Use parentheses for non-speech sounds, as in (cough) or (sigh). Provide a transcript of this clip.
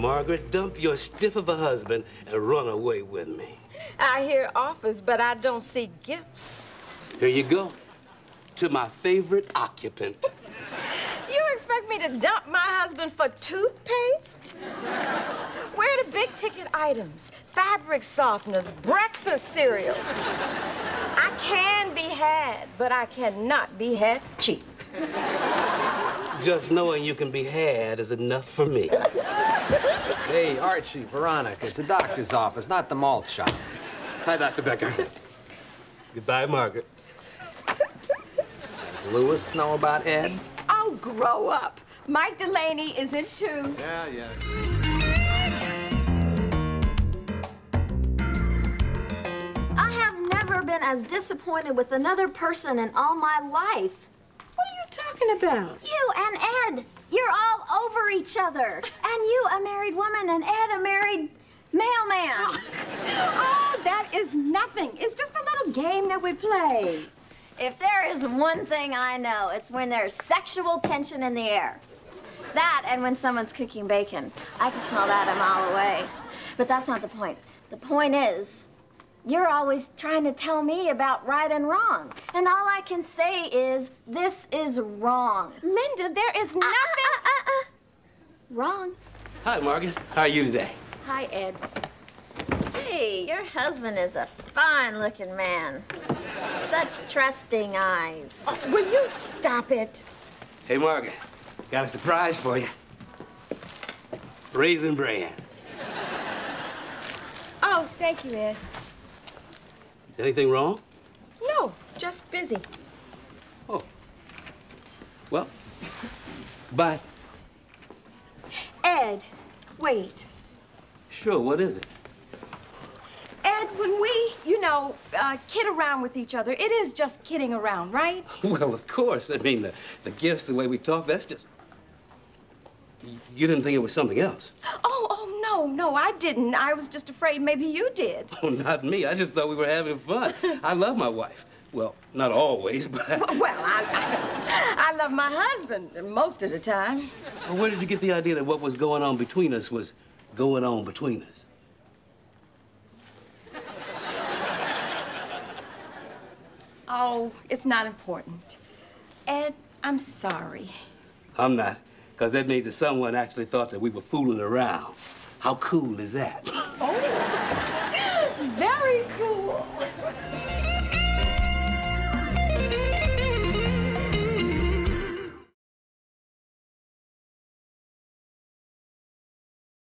Margaret, dump your stiff of a husband and run away with me. I hear offers, but I don't see gifts. Here you go. To my favorite occupant. You expect me to dump my husband for toothpaste? Where are the big ticket items? Fabric softeners, breakfast cereals. I can be had, but I cannot be had cheap. Just knowing you can be had is enough for me. Hey, Archie, Veronica, it's a doctor's office, not the malt shop. Hi, Dr. Becker. Goodbye, Margaret. Does Lewis know about Ed? Oh, grow up. Mike Delaney is in too. Yeah, yeah. I have never been as disappointed with another person in all my life. What are you talking about? You and Ed, you're all over each other. And you, a married woman, and Ed, a married mailman. (laughs) Oh, that is nothing. It's just a little game that we play. If there is one thing I know, it's when there's sexual tension in the air. That and when someone's cooking bacon. I can smell that a mile away. But that's not the point. The point is, you're always trying to tell me about right and wrong. And all I can say is, this is wrong. Linda, there is nothing. Uh, uh, uh. Wrong. Hi, Margaret. How are you today? Hi, Ed. Gee, your husband is a fine looking man. Such trusting eyes. Will you stop it? Hey, Margaret. Got a surprise for you. Raisin bran. Oh, thank you, Ed. Anything wrong? No, just busy. Oh. Well, bye. Ed, wait. Sure, what is it? Ed, when we, you know, uh, kid around with each other, it is just kidding around, right? (laughs) Well, of course. I mean, the, the gifts, the way we talk, that's just. You didn't think it was something else. Oh, no, no, I didn't. I was just afraid maybe you did. (laughs) Oh, not me. I just thought we were having fun. I love my wife. Well, not always, but. (laughs) I... Well, I, I, I love my husband most of the time. Well, where did you get the idea that what was going on between us was going on between us? Oh, it's not important. Ed, I'm sorry. I'm not, because that means that someone actually thought that we were fooling around. How cool is that? Cool.